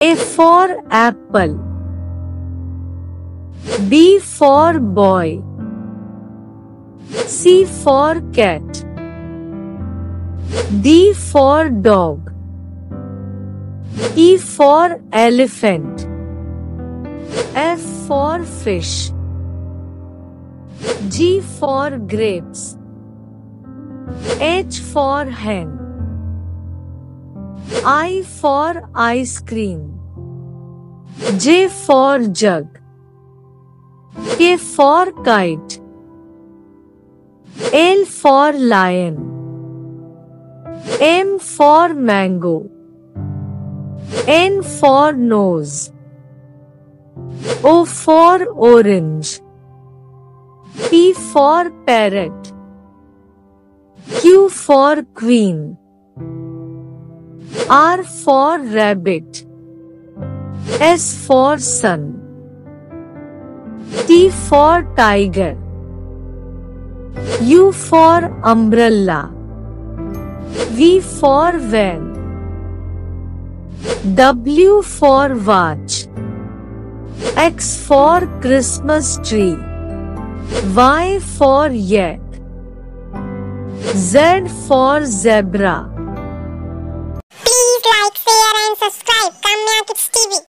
A for apple. B for boy. C for cat. D for dog. E for elephant. F for fish. G for grapes. H for hen. I for ice cream. J for jug. K for kite. L for lion. M for mango. N for nose. O for orange. P for parrot. Q for queen. R for rabbit. S for sun. T for tiger. U for umbrella. V for van. W for watch. X for Christmas tree. Y for yak. Z for zebra.